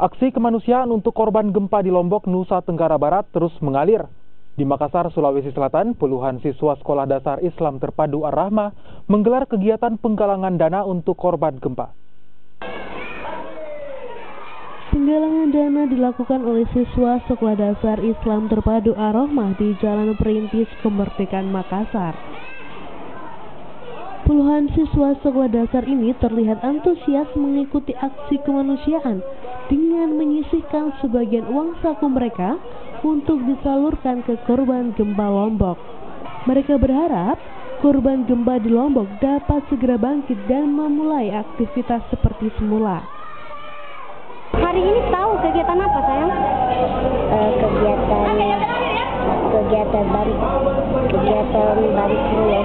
Aksi kemanusiaan untuk korban gempa di Lombok, Nusa Tenggara Barat terus mengalir. Di Makassar, Sulawesi Selatan, puluhan siswa sekolah dasar Islam terpadu Ar-Rahmah menggelar kegiatan penggalangan dana untuk korban gempa. Penggalangan dana dilakukan oleh siswa sekolah dasar Islam terpadu Ar-Rahmah di Jalan Perintis Kemerdekaan Makassar. Puluhan siswa sekolah dasar ini terlihat antusias mengikuti aksi kemanusiaan dengan menyisihkan sebagian uang saku mereka untuk disalurkan ke korban gempa Lombok. Mereka berharap korban gempa di Lombok dapat segera bangkit dan memulai aktivitas seperti semula. Hari ini tahu kegiatan apa sayang? Uh, kegiatan kegiatan balik kegiatan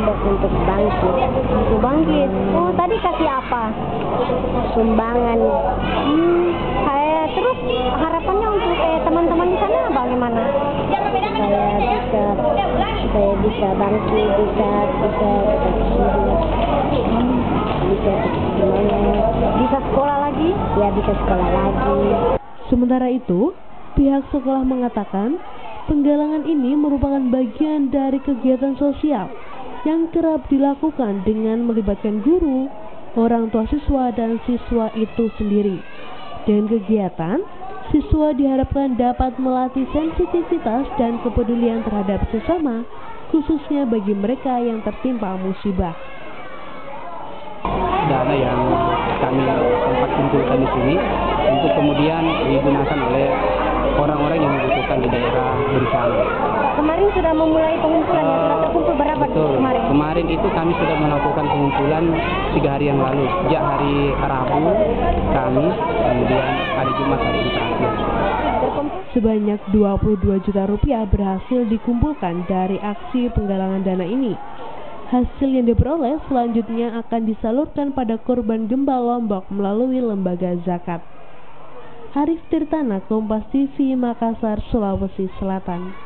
Lombok untuk bangkit. Untuk bangkit. Oh tadi kasih apa? Sumbangan. Hmm, eh, terus harapannya untuk eh, teman-teman di sana bagaimana? Saya bisa saya bisa bangkit, bisa bisa bisa Bisa sekolah lagi? Ya bisa sekolah lagi. Sementara itu, pihak sekolah mengatakan Penggalangan ini merupakan bagian dari kegiatan sosial yang kerap dilakukan dengan melibatkan guru, orang tua siswa, dan siswa itu sendiri. Dengan kegiatan, siswa diharapkan dapat melatih sensitivitas dan kepedulian terhadap sesama, khususnya bagi mereka yang tertimpa musibah. Dana yang kami sempat kumpulkan di sini untuk kemudian digunakan oleh orang-orang yang membutuhkan di daerah bencana. Kemarin sudah memulai pengumpulan, uh, sudah terkumpul berapa betul. kemarin? Kemarin itu kami sudah melakukan pengumpulan tiga hari yang lalu, sejak hari Rabu, Kamis, kemudian hari Jumat hari ini terakhir. Sebanyak 22 juta rupiah berhasil dikumpulkan dari aksi penggalangan dana ini. Hasil yang diperoleh selanjutnya akan disalurkan pada korban gempa Lombok melalui lembaga zakat. Arif Tirtana, Kompas TV, Makassar, Sulawesi Selatan.